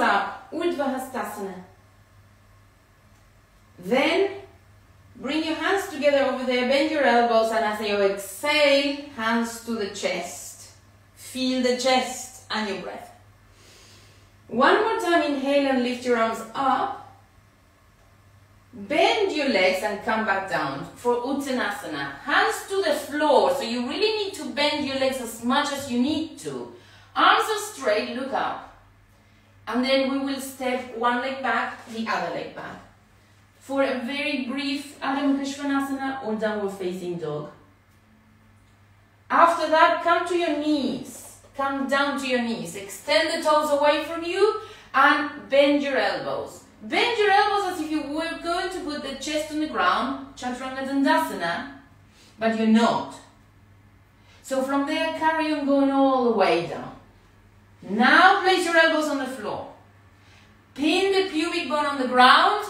up, Urdhva Hastasana. Then bring your hands together over there, bend your elbows, and as you exhale, hands to the chest. Feel the chest and your breath. One more time, inhale and lift your arms up. Bend your legs and come back down for Uttanasana. Hands to the floor, so you really need to bend your legs as much as you need to. Arms are straight, look up. And then we will step one leg back, the other leg back. For a very brief Adho Mukha Svanasana or downward facing dog. After that, come to your knees. Come down to your knees. Extend the toes away from you and bend your elbows. Bend your elbows as if you were going to put the chest on the ground, Chaturanga Dandasana, but you're not. So from there, carry on going all the way down. Now place your elbows on the floor. Pin the pubic bone on the ground.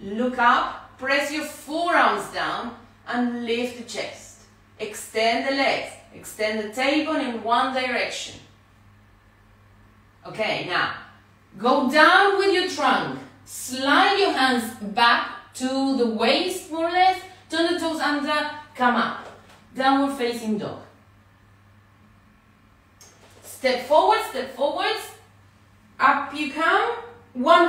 Look up. Press your forearms down and lift the chest. Extend the legs. Extend the tailbone in one direction. Okay, now go down with your trunk. Slide your hands back to the waist more or less. Turn the toes under. Come up. Downward facing dog. Step forward, step forwards. Up you come. One